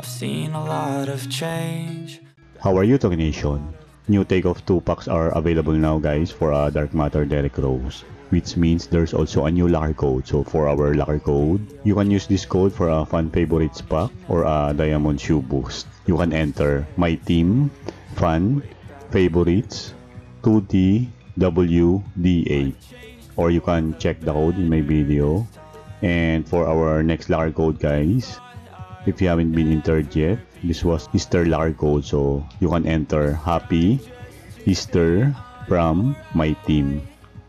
I've seen a lot of change. How are you, Tog Nation? New take of 2 packs are available now guys for uh, Dark Matter Derrick Rose which means there's also a new locker code. So for our locker code, you can use this code for a fan favorites pack or a diamond shoe boost. You can enter my team, fan, favorites, 2D, WD8 or you can check the code in my video. And for our next locker code guys, if you haven't been entered yet, this was Easter locker code so you can enter happy Easter from my team.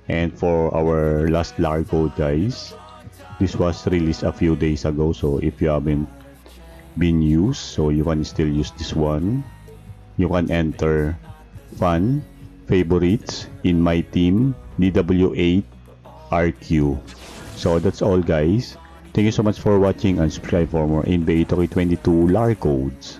And for our last LAR code guys, this was released a few days ago. So if you haven't been used, so you can still use this one. You can enter fun favorites in my team DW8 RQ. So that's all guys. Thank you so much for watching and subscribe for more NBA 2K22 LAR codes.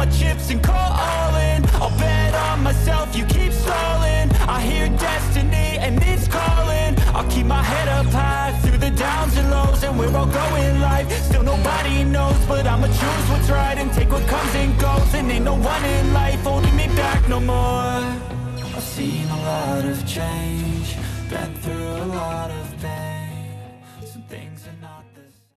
My chips and call all in. I'll bet on myself, you keep stalling. I hear destiny and it's calling. I'll keep my head up high through the downs and lows, and we're all going life, Still nobody knows, but I'ma choose what's right and take what comes and goes. And ain't no one in life holding me back no more. I've seen a lot of change, been through